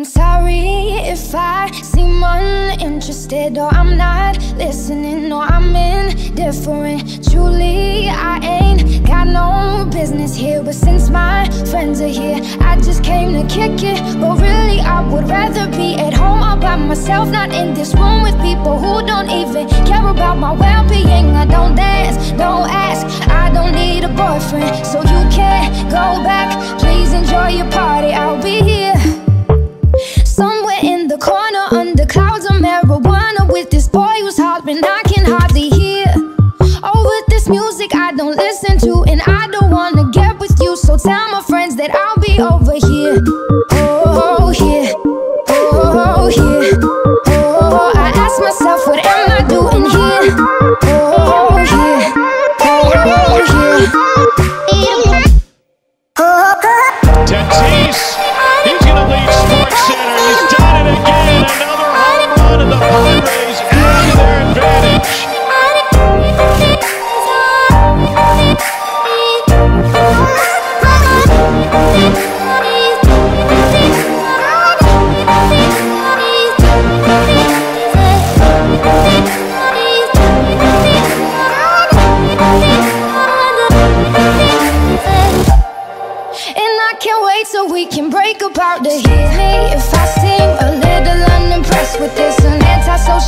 I'm sorry if I seem uninterested or I'm not listening or I'm indifferent. Truly, I ain't got no business here, but since my friends are here, I just came to kick it. But really, I would rather be at home all by myself, not in this room with people who don't even care about my well being. I don't dance, don't ask, I don't need a boyfriend, so you can't go back. Please enjoy your party, music I don't listen to And I don't wanna get with you. So tell my friends that I'll be over here I so we can break apart to hear me If I seem a little unimpressed with this An antisocial